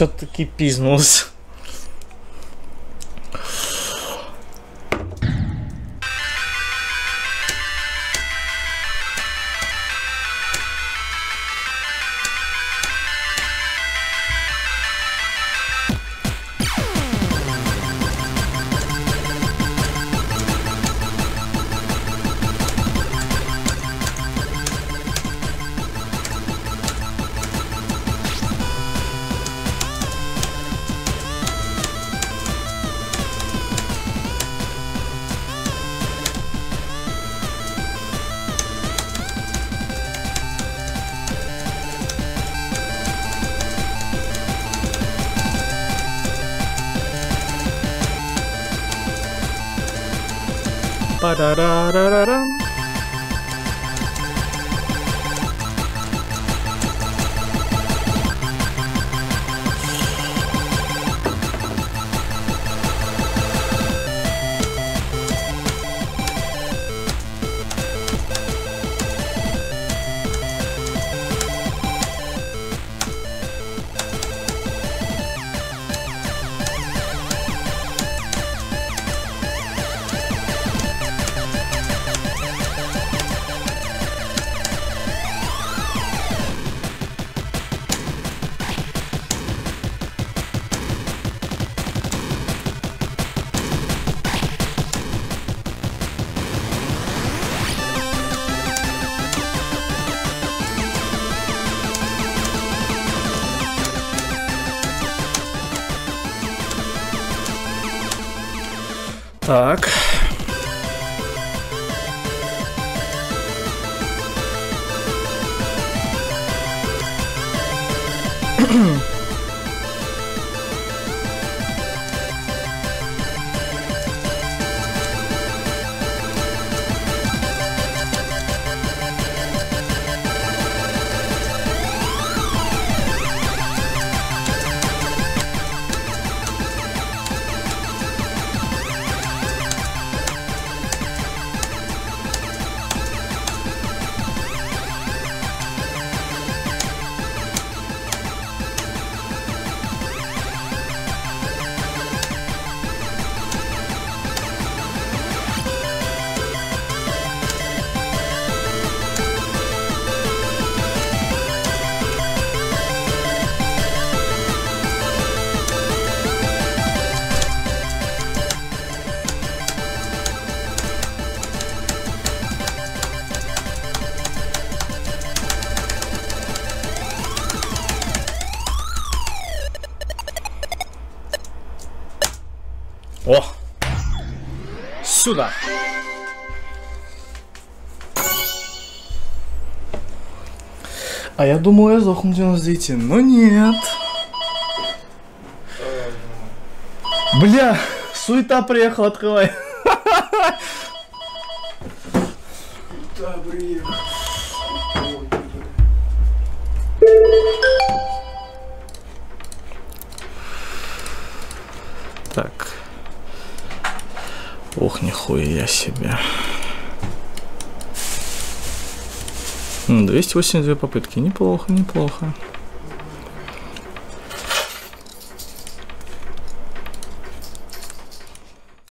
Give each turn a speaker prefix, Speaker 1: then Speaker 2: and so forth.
Speaker 1: все-таки пизнулся. Ba-da-da-da-da-dum. Так. О! Сюда! А я думал, я сдохну 99, но нет. Бля, суета приехала, открывай.
Speaker 2: Да, блин.
Speaker 1: Ох, нихуя себе. М, 282 попытки. Неплохо, неплохо.